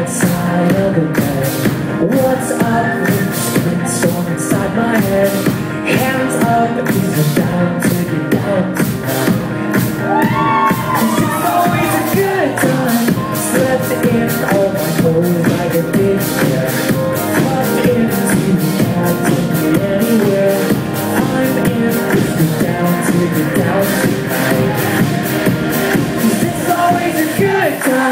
inside of the bed. What's up with storm inside my head? Hands up, even down to get down tonight. Cause it's always a good time Slept in all my clothes like a big bear me anywhere I'm in, even down it's always a good time.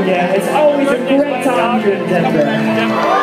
again. It's always a great time here in Denver.